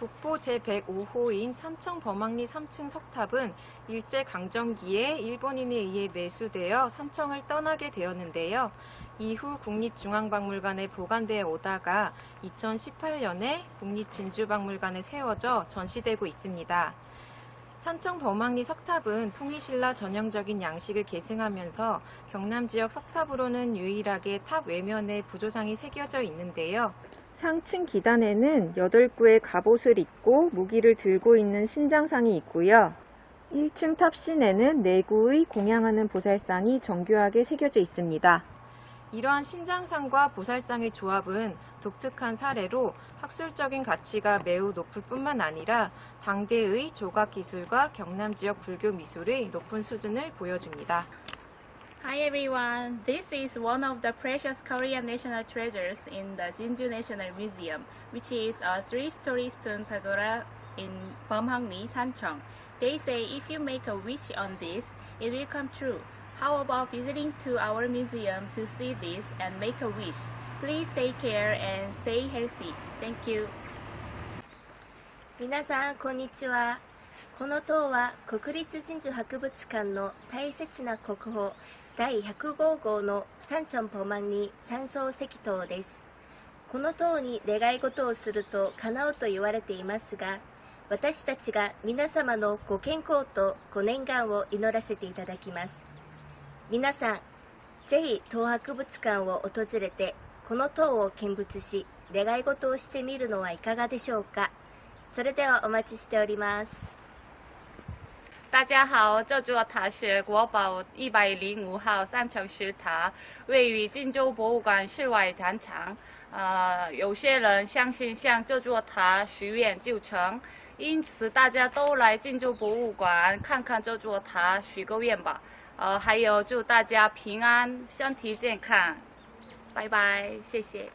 국보 제105호인 산청 범학리 3층 석탑은 일제강점기에 일본인에 의해 매수되어 산청을 떠나게 되었는데요. 이후 국립중앙박물관에 보관되어 오다가 2018년에 국립진주박물관에 세워져 전시되고 있습니다. 산청 범학리 석탑은 통일신라 전형적인 양식을 계승하면서 경남 지역 석탑으로는 유일하게 탑 외면에 부조상이 새겨져 있는데요. 상층 기단에는 8구의 갑옷을 입고 무기를 들고 있는 신장상이 있고요. 1층 탑신에는 4구의 공양하는 보살상이 정교하게 새겨져 있습니다. 이러한 신장상과 보살상의 조합은 독특한 사례로 학술적인 가치가 매우 높을 뿐만 아니라 당대의 조각 기술과 경남 지역 불교 미술의 높은 수준을 보여줍니다. Hi everyone, this is one of the precious Korean national treasures in the Jinju National Museum, which is a three-story stone pagoda in Bamhangni, Sancheong. They say if you make a wish on this, it will come true. How about visiting to our museum to see this and make a wish? Please take care and stay healthy. Thank you. 皆さんこんにちはこの塔は国立真珠博物館の大切な国宝 第105号の三チョンポマンニ三層石塔です。この塔に願い事をすると叶うと言われていますが私たちが皆様のご健康とご念願を祈らせていただきます。皆さんぜひ塔博物館を訪れてこの塔を見物し願い事をしてみるのはいかがでしょうか。それではお待ちしております。大家好，这座塔是国宝一百零五号三层石塔，位于荆州博物馆室外展场。呃，有些人相信向这座塔许愿就成，因此大家都来荆州博物馆看看这座塔，许个愿吧。呃，还有祝大家平安，身体健康。拜拜，谢谢。